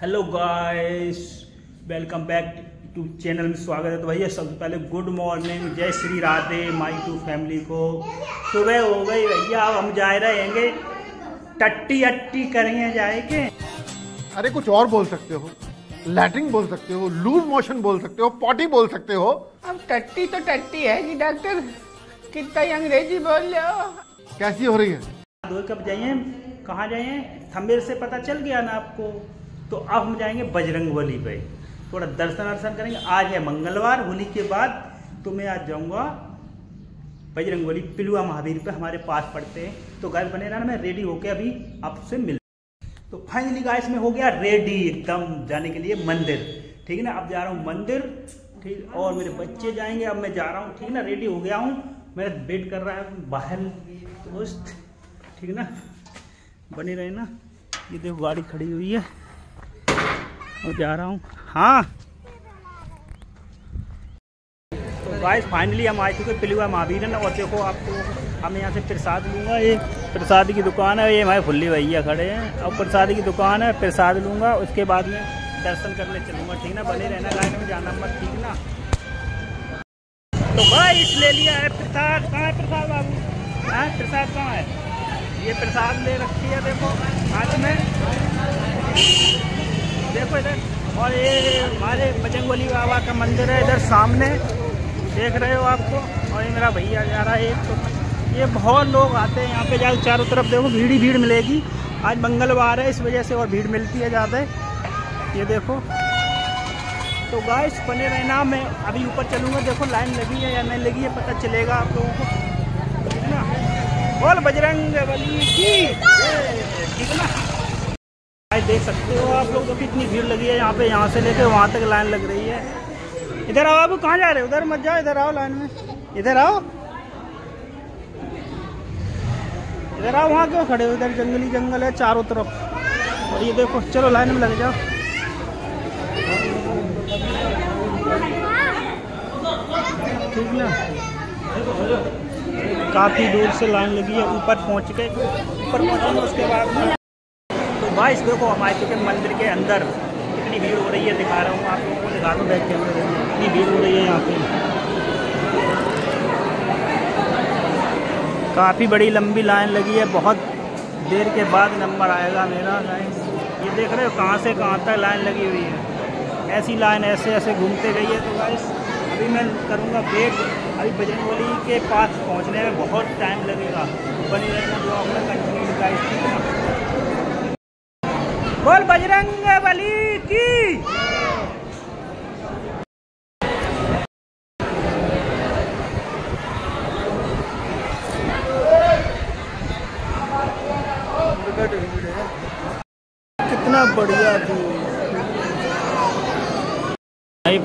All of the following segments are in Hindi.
Hello guys welcome back to channel में स्वागत है। तो भैया सबसे पहले गुड मॉर्निंग जय Shri Radhe my to family को। सुबह हो गई भैया अब हम जा रहेंगे टट्टी अट्टी करेंगे जाएँगे। अरे कुछ और बोल सकते हो। लैटरिन बोल सकते हो लूज मोशन बोल सकते हो पॉटी बोल सकते हो। अब टट्टी तो टट्टी है कि डॉक्टर कितना अंग्रेज़ी बोल रहे हो। कैसी हो रही है? दो कब जाइए कहाँ जाइए? थंबेल से पता चल गया ना आपको? तो अब हम जाएँगे बजरंग बली पे। थोड़ा दर्शन वर्शन करेंगे। आज है मंगलवार, होली के बाद तो मैं आज जाऊँगा बजरंग बली पिलुआ महावीर पे। हमारे पास पड़ते हैं। तो गाय बने रहना, मैं रेडी होके अभी आपसे मिल तो फाइनली गाइस में हो गया रेडी एकदम जाने के लिए मंदिर। ठीक है ना? अब जा रहा हूँ मंदिर। ठीक, और मेरे बच्चे जाएँगे। अब मैं जा रहा हूँ। ठीक है ना? रेडी हो गया हूँ। मेरा वेट कर रहा है बाहर। दोस्त, ठीक है ना? बने रहे ना ये देखो गाड़ी खड़ी हुई है। और जा रहा हूँ। हाँ। तो गाइस फाइनली हम आए चुके पिलुआ महावीर ना और देखो आपको हम यहाँ से प्रसाद लूँगा ये। प्रसाद की दुकान है, ये हमारे फुल्ली भैया खड़े हैं। और प्रसाद की दुकान है, प्रसाद लूँगा, उसके बाद में दर्शन करने चलूँगा, ठीक ना? बने रहना, लाइन में जाना मत, ठीक ना? तो गाइस ले लिया है प्रसाद। कहाँ है प्रसाद बाबू? हाँ प्रसाद कहाँ है? ये प्रसाद ले रखी है, देखो, हाथ में। देखो इधर। और ये हमारे बजरंगबली बाबा का मंदिर है इधर सामने। देख रहे हो आपको? और ये मेरा भैया जा रहा है एक तो। ये बहुत लोग आते हैं यहाँ पे जाकर चारों तरफ़ देखो, भीड़ ही भीड़ मिलेगी। आज मंगलवार है, इस वजह से और भीड़ मिलती है ज़्यादा। ये देखो। तो गाइस बने रहना, मैं अभी ऊपर चलूँगा। देखो, लाइन लगी है या नहीं लगी है, पता चलेगा आप लोगों को। ठीक ना बोल बजरंग बली की। ठीक ना? आज देख सकते हो आप लोग तो कितनी भीड़ लगी है यहाँ पे, यहाँ से लेके वहाँ तक लाइन लग रही है। इधर आओ, आप कहाँ जा रहे हो? उधर मत जाओ, इधर आओ लाइन में। इधर आओ। इधर आओ, वहाँ क्यों खड़े हो? इधर जंगली जंगल है चारों तरफ़। और ये देखो, चलो लाइन में लग जाओ। ठीक ना? काफ़ी दूर से लाइन लगी है, ऊपर पहुँच गए ऊपर पहुँचेंगे उसके बाद भाई देखो हमारे चुके मंदिर के अंदर कितनी भीड़ हो रही है, दिखा रहा हूँ, आप लोगों को दिखा दूँ बैठ के अंदर कितनी भीड़ हो रही है यहाँ पे। काफ़ी बड़ी लंबी लाइन लगी है, बहुत देर के बाद नंबर आएगा मेरा लाइन ये देख रहे हो, कहाँ से कहाँ तक लाइन लगी हुई है। ऐसी लाइन, ऐसे ऐसे घूमते गई है तो गाइस अभी मैं करूँगा वेट अभी बजरंगबली के पास पहुँचने में बहुत टाइम लगेगा। बनी रहना ब्लॉग में कंटिन्यू गाइस बोल बजरंग बली की। कितना बढ़िया थी। अभी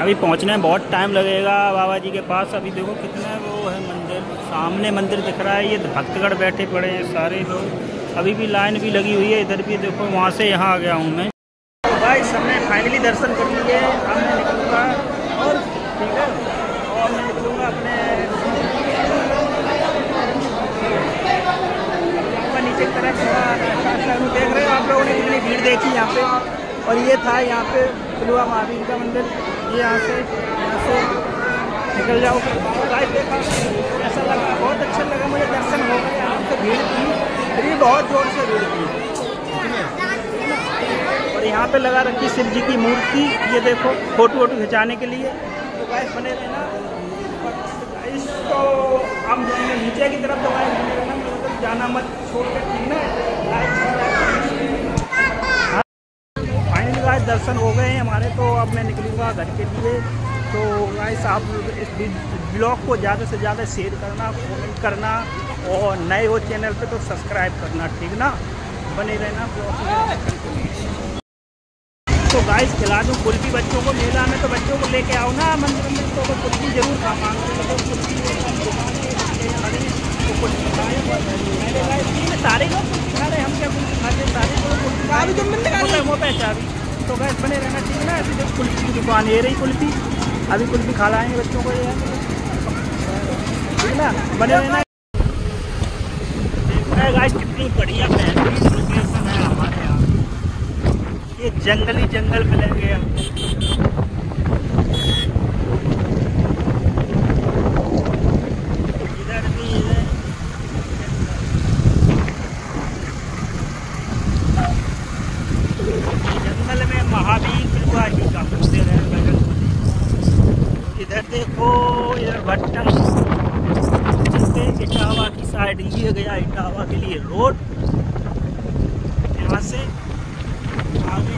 अभी पहुँचने में बहुत टाइम लगेगा बाबा जी के पास। अभी देखो कितना वो है मंदिर। सामने मंदिर दिख रहा है ये भक्तगढ़ बैठे पड़े हैं सारे लोग। अभी भी लाइन भी लगी हुई है, इधर भी देखो, वहाँ से यहाँ आ गया हूँ मैं। तो भाई, सबने फाइनली दर्शन कर लिए, अब मैं निकलूँगा। और ठीक है, और मैं निकलूँगा अपने नीचे तरफ़। देख रहे हो आप लोगों ने, कितनी भीड़ देखी यहाँ पे। और ये था यहाँ पे पिलुआ महावीर का मंदिर। ये यहाँ से यहाँ से निकल जाओ गाइस देखा, ऐसा लगा, बहुत अच्छा लगा मुझे दर्शन हो गए यहाँ पे भीड़ थी फिर भी बहुत ज़ोर से भीड़ थी। और यहाँ पे लगा रखी शिव जी की मूर्ति, ये देखो, फ़ोटो वोटो खिंचाने के लिए। तो गाइस बने रहना। तो हम नीचे की तरफ़ तो गाइस बने रहना मतलब जाना मत छोड़ कर ठीक ना? दर्शन हो गए हैं हमारे तो अब मैं निकलूँगा घर के लिए। तो गाइस आप इस ब्लॉग को ज़्यादा से ज़्यादा शेयर करना कमेंट करना। और नए हो चैनल पे तो सब्सक्राइब करना ठीक ना? बने रहना तो गाइस खिला दूँ कुल्फी बच्चों को मेला में तो बच्चों को लेके आओ ना मंदिर में तो कुल्फी ज़रूर खा मांगते सारे लोग कुल्फी खा रहे हम क्या कुल्फी खाते सारे लोग कुल्फी खा रहे वो पे चाबी। तो गैस बने रहना चाहिए ना? अभी जब कुल्फी की दुकान ये रही कुल्फी। अभी कुल्फी खा लाएँगे बच्चों को ये। ठीक ना? बने रहना गाइस कितनी बढ़िया बेहतरीन लोकेशन है। हमारे यहाँ ये जंगली जंगल मिलेंगे आपको इधर देखो, इधर भट्टन से इटावा की साइड ये गया इटावा के लिए रोड। यहाँ से आगे